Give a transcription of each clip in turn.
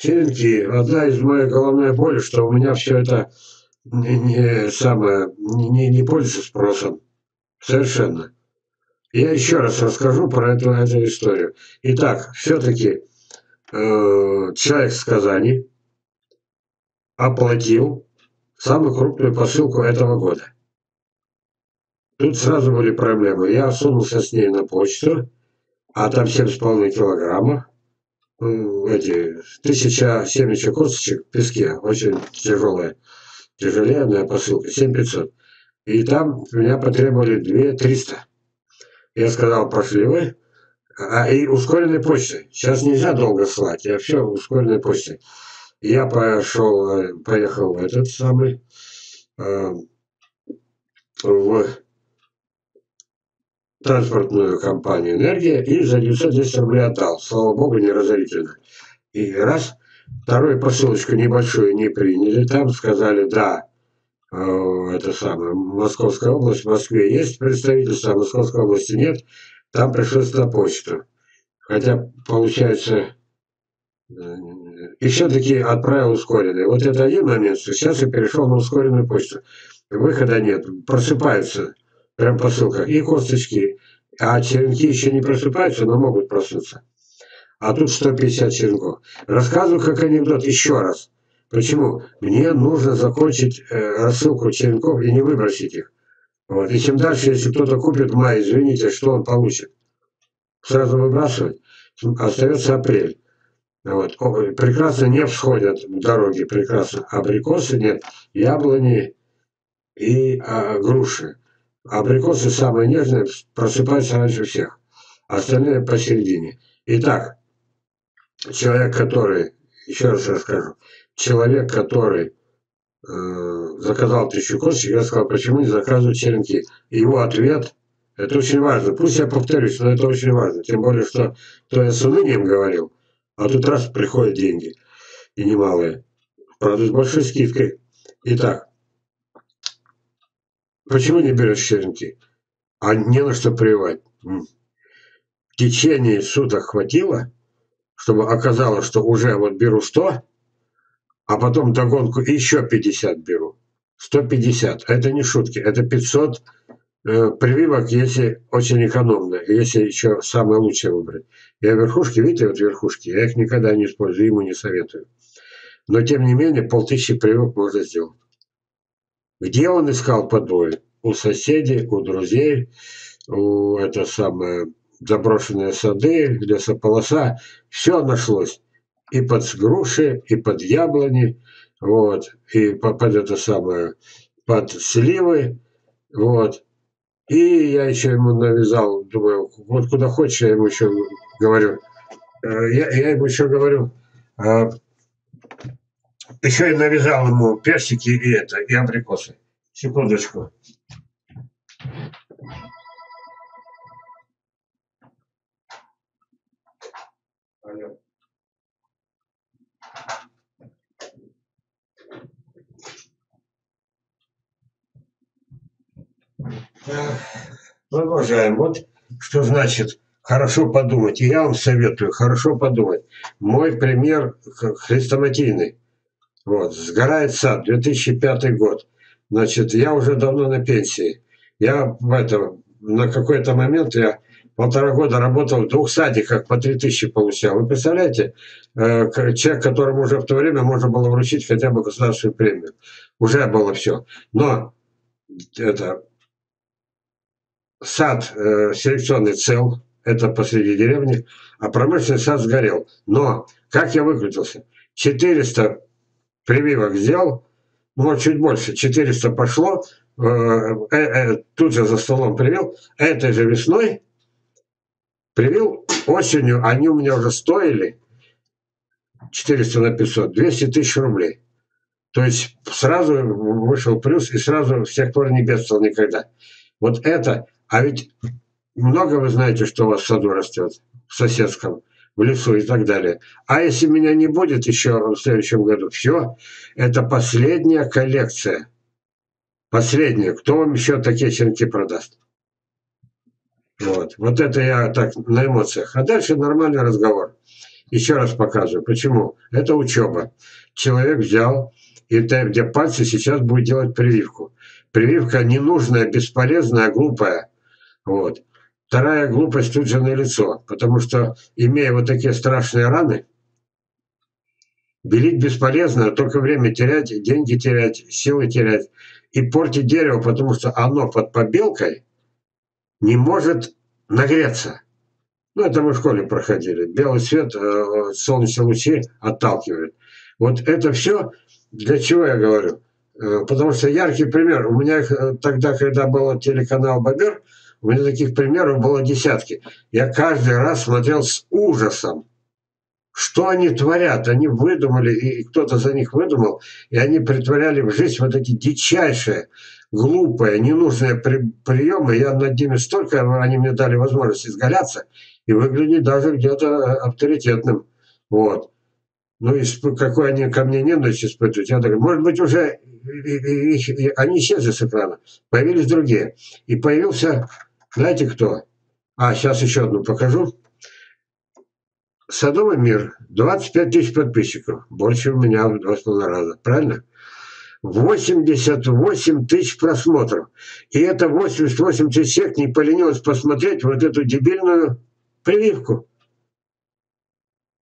Черенки, одна из моих головной боли, что у меня все это не, не самое, не, не пользуется спросом. Совершенно. Я еще раз расскажу про эту, эту историю. Итак, все-таки э, человек с Казани оплатил самую крупную посылку этого года. Тут сразу были проблемы. Я сунулся с ней на почту, а там 7,5 килограмма. Эти, 1070 косточек в песке, очень тяжелая, тяжеленная посылка, 7500. И там меня потребовали 2 300. Я сказал, пошли вы. А, и ускоренной почтой. Сейчас нельзя долго слать. Я все ускоренной почтой. Я пошел, э, поехал в этот самый, э, в транспортную компанию «Энергия» и за 910 рублей отдал. Слава богу, не разорительно. И раз, вторую посылочку небольшую не приняли, там сказали, да, э, это самое, Московская область, в Москве есть представительство, а Московской области нет, там пришлось на почту. Хотя, получается, э, и все-таки отправил ускоренный. Вот это один момент, сейчас я перешел на ускоренную почту. Выхода нет, просыпаются прям посылка, и косточки. А черенки еще не просыпаются, но могут проснуться. А тут 150 черенков. Рассказываю как анекдот еще раз. Почему? Мне нужно закончить э, рассылку черенков и не выбросить их. Вот. И чем дальше, если кто-то купит в мае, извините, что он получит? Сразу выбрасывать? Остается апрель. Вот. Прекрасно не всходят в дороге, прекрасно. Абрикосы нет, яблони и а, груши. Абрикосы самые нежные, просыпаются раньше всех. Остальные посередине. Итак, человек, который, еще раз расскажу, человек, который э, заказал тысячу косточек, я сказал, почему не заказывают черенки. Его ответ, это очень важно. Пусть я повторюсь, но это очень важно. Тем более, что то я с унынием говорил, а тут раз приходят деньги. И немалые. Правда, с большой скидкой. Итак, Почему не берешь черенки? А не на что прививать. В течение суток хватило, чтобы оказалось, что уже вот беру 100, а потом догонку еще 50 беру. 150. Это не шутки, это 500 э, прививок, если очень экономно, если еще самое лучшее выбрать. Я верхушки, видите, вот верхушки, я их никогда не использую, ему не советую. Но тем не менее, полтысячи прививок можно сделать. Где он искал подвои? У соседей, у друзей, у это самое заброшенные сады, лесополоса, все нашлось. И под груши, и под яблони, вот, и под это самое, под сливы, вот. И я еще ему навязал, думаю, вот куда хочешь, я ему еще говорю. Э, я, я ему еще говорю, а, еще и навязал ему персики и это, и абрикосы. Секундочку. Продолжаем. Вот что значит хорошо подумать. И я вам советую хорошо подумать. Мой пример хрестоматийный. Вот, сгорает сад, 2005 год. Значит, я уже давно на пенсии. Я в этом, на какой-то момент я полтора года работал в двух садиках, по 3000 получал. Вы представляете, э, человек, которому уже в то время можно было вручить хотя бы государственную премию. Уже было все. Но это сад э, селекционный цел, это посреди деревни, а промышленный сад сгорел. Но как я выкрутился? 400 прививок сделал, может, чуть больше, 400 пошло, э, э, э, тут же за столом привел, этой же весной привил, осенью. Они у меня уже стоили 400 на 500, 200 тысяч рублей. То есть сразу вышел плюс и сразу с тех пор не бедствовал никогда. Вот это, а ведь много вы знаете, что у вас в саду растет, в соседском в лесу и так далее. А если меня не будет еще в следующем году, все, это последняя коллекция. Последняя. Кто вам еще такие черенки продаст? Вот. Вот это я так на эмоциях. А дальше нормальный разговор. Еще раз показываю. Почему? Это учеба. Человек взял, и где пальцы сейчас будет делать прививку. Прививка ненужная, бесполезная, глупая. Вот. Вторая глупость тут же на лицо, потому что, имея вот такие страшные раны, белить бесполезно, только время терять, деньги терять, силы терять и портить дерево, потому что оно под побелкой не может нагреться. Ну, это мы в школе проходили. Белый свет, э, солнечные лучи отталкивают. Вот это все, для чего я говорю? Э, потому что яркий пример. У меня э, тогда, когда был телеканал «Бобер», у меня таких примеров было десятки. Я каждый раз смотрел с ужасом, что они творят. Они выдумали, и кто-то за них выдумал, и они притворяли в жизнь вот эти дичайшие, глупые, ненужные при, приемы. Я над ними столько, они мне дали возможность изгаляться и выглядеть даже где-то авторитетным. Вот. Ну, и какой они ко мне ненависть испытывают, я говорю, может быть, уже их, они исчезли с экрана, появились другие. И появился знаете кто? А, сейчас еще одну покажу. Садовый мир. 25 тысяч подписчиков. Больше у меня в два с половиной раза. Правильно? 88 тысяч просмотров. И это 88 тысяч человек не поленилось посмотреть вот эту дебильную прививку.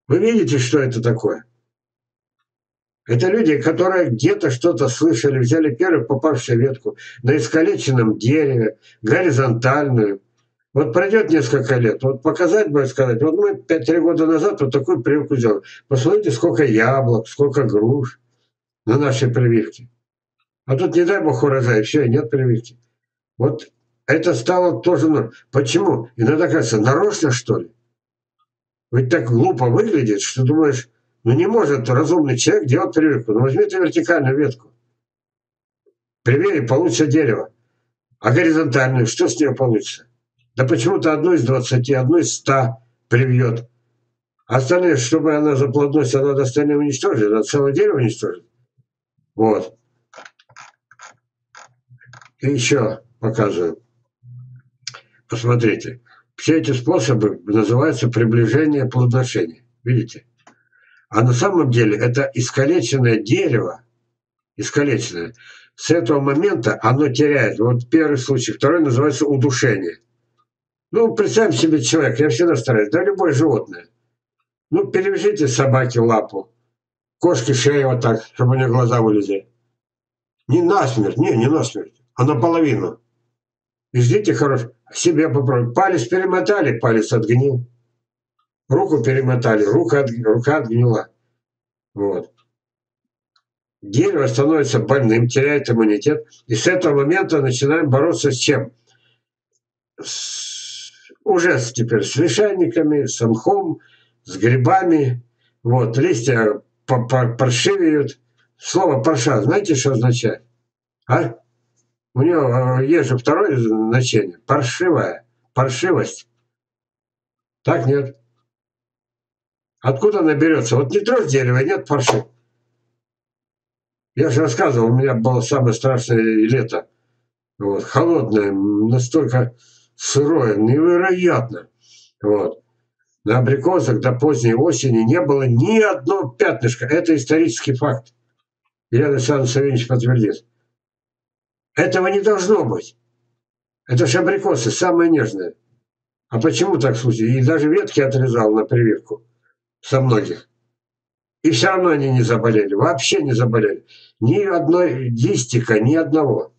Вы видите, что это такое? Это люди, которые где-то что-то слышали, взяли первую попавшую ветку на искалеченном дереве, горизонтальную. Вот пройдет несколько лет, вот показать будет сказать, вот мы 5-3 года назад вот такую прививку сделали. Посмотрите, сколько яблок, сколько груш на нашей прививке. А тут, не дай бог, урожай, все, нет прививки. Вот это стало тоже... Почему? Иногда кажется, нарочно, что ли? Ведь так глупо выглядит, что думаешь, ну не может разумный человек делать прививку. Ну возьми ты вертикальную ветку. Привей, получится дерево. А горизонтальную, что с нее получится? Да почему-то одну из 20, одну из 100 привьет. А остальные, чтобы она за плодность, она остальные уничтожит, она целое дерево уничтожит. Вот. И еще показываю. Посмотрите. Все эти способы называются приближение плодоношения. Видите? А на самом деле это искалеченное дерево, искалеченное, с этого момента оно теряет. Вот первый случай. Второй называется удушение. Ну, представим себе человек, я всегда стараюсь, да любое животное. Ну, перевяжите собаке лапу, кошке шею вот так, чтобы у нее глаза вылезли. Не насмерть, не, не насмерть, а наполовину. И ждите хорош. Себе попробуйте. Палец перемотали, палец отгнил. Руку перемотали, рука, рука отгнила. Вот. Дерево становится больным, теряет иммунитет. И с этого момента начинаем бороться с чем? С, уже теперь с лишайниками, с мхом, с грибами. Вот, листья паршивеют. Слово парша, знаете, что означает? А? У него э, есть же второе значение. Паршивая. Паршивость. Так нет. Откуда она берется? Вот не трожь дерево, нет парши. Я же рассказывал, у меня было самое страшное лето. Вот, холодное, настолько сырое, невероятно. Вот. На абрикосах до поздней осени не было ни одного пятнышка. Это исторический факт. Елена Александр Савельевич подтвердит. Этого не должно быть. Это же абрикосы, самые нежные. А почему так случилось? И даже ветки отрезал на прививку со многих. И все равно они не заболели, вообще не заболели. Ни одной листика, ни одного.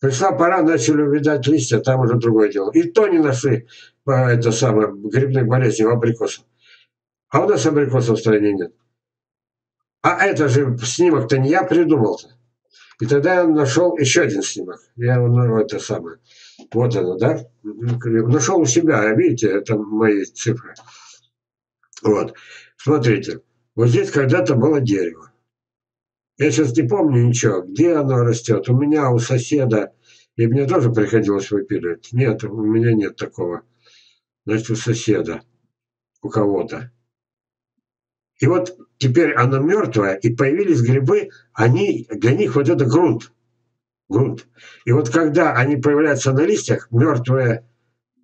Пришла пора, начали увидать листья, там уже другое дело. И то не нашли а, это самое, грибных болезней у абрикосов. А у нас абрикосов в стране нет. А это же снимок-то не я придумал-то. И тогда я нашел еще один снимок. Я ну, это самое. Вот оно, да? Нашел у себя, видите, это мои цифры. Вот. Смотрите, вот здесь когда-то было дерево. Я сейчас не помню ничего, где оно растет. У меня, у соседа, и мне тоже приходилось выпиливать. Нет, у меня нет такого. Значит, у соседа, у кого-то. И вот теперь оно мертвое, и появились грибы, они, для них вот это грунт. Грунт. И вот когда они появляются на листьях, мертвые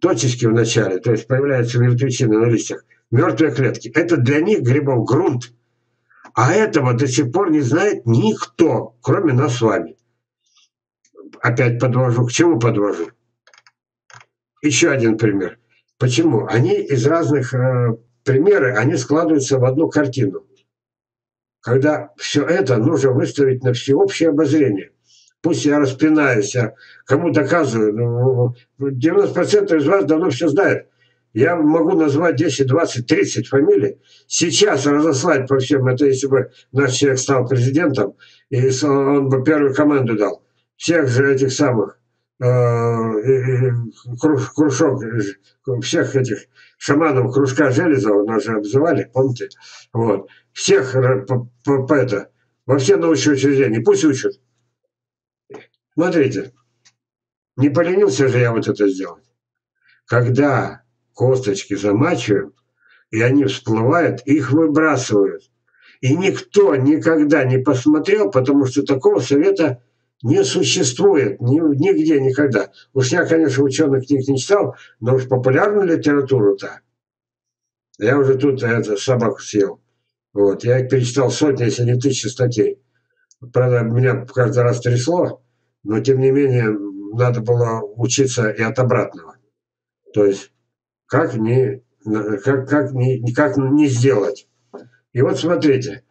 точечки в начале, то есть появляются мертвечины на листьях, мертвые клетки. Это для них грибов грунт. А этого до сих пор не знает никто, кроме нас с вами. Опять подвожу. К чему подвожу? Еще один пример. Почему? Они из разных э, примеров, они складываются в одну картину. Когда все это нужно выставить на всеобщее обозрение. Пусть я распинаюсь, я кому доказываю. 90% из вас давно все знают. Я могу назвать 10, 20, 30 фамилий. Сейчас разослать по всем, это если бы наш человек стал президентом, и он бы первую команду дал. Всех же этих самых, э, кружок, всех этих шаманов кружка Железова, нас же обзывали, помните? Вот. Всех по, по, по это, во все научные учреждения, пусть учат. Смотрите, не поленился же я вот это сделать. Когда косточки замачиваем, и они всплывают, их выбрасывают. И никто никогда не посмотрел, потому что такого совета не существует нигде никогда. Уж я, конечно, ученых книг не читал, но уж популярную литературу-то. Я уже тут это, собаку съел. Вот. Я перечитал сотни, если не тысячи статей. Правда, меня каждый раз трясло, но тем не менее надо было учиться и от обратного. То есть как не, как, как не, как не сделать. И вот смотрите,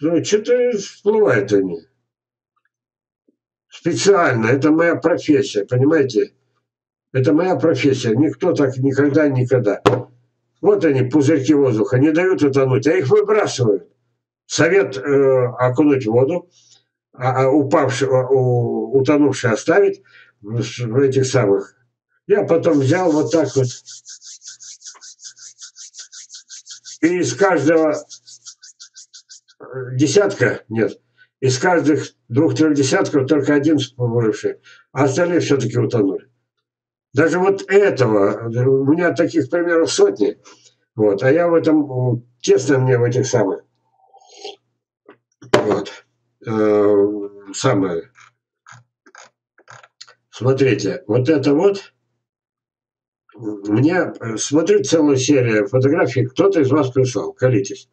ну, что-то всплывают они. Специально, это моя профессия, понимаете? Это моя профессия, никто так никогда, никогда. Вот они, пузырьки воздуха, не дают утонуть, а их выбрасывают. Совет э, окунуть в воду, а, а упавший, у, утонувший оставить в этих самых я потом взял вот так вот. И из каждого десятка, нет, из каждых двух-трех десятков только один выживший, а остальные все-таки утонули. Даже вот этого, у меня таких примеров сотни, вот, а я в этом, тесно мне в этих самых, вот, э, самое, смотрите, вот это вот, мне, э, смотрю целую серию фотографий, кто-то из вас прислал, колитесь.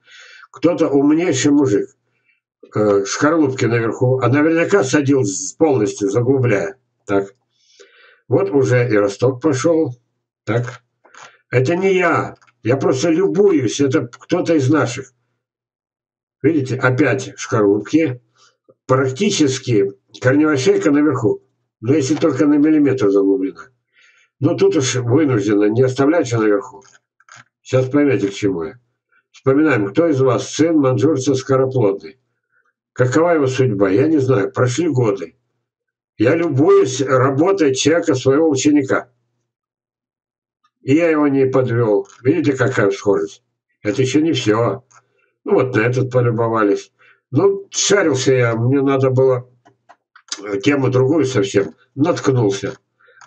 Кто-то умнейший мужик, э, шкарлупки наверху, а наверняка садил полностью, заглубляя. Так. Вот уже и росток пошел. Так. Это не я. Я просто любуюсь. Это кто-то из наших. Видите, опять шкарлупки. Практически корневая шейка наверху. Но если только на миллиметр заглублена. Но тут уж вынуждена не оставлять же наверху. Сейчас поймете, к чему я. Вспоминаем, кто из вас сын манжурца скороплодный? Какова его судьба? Я не знаю. Прошли годы. Я любуюсь работой человека, своего ученика. И я его не подвел. Видите, какая схожесть? Это еще не все. Ну вот на этот полюбовались. Ну, шарился я, мне надо было тему другую совсем. Наткнулся.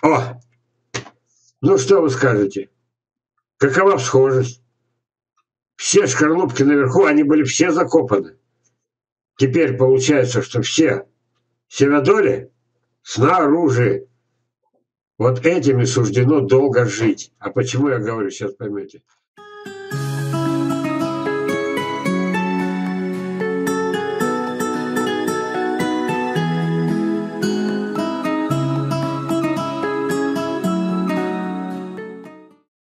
О, ну, что вы скажете? Какова схожесть? Все шкарлупки наверху, они были все закопаны. Теперь получается, что все севодоли снаружи. Вот этими суждено долго жить. А почему я говорю, сейчас поймете.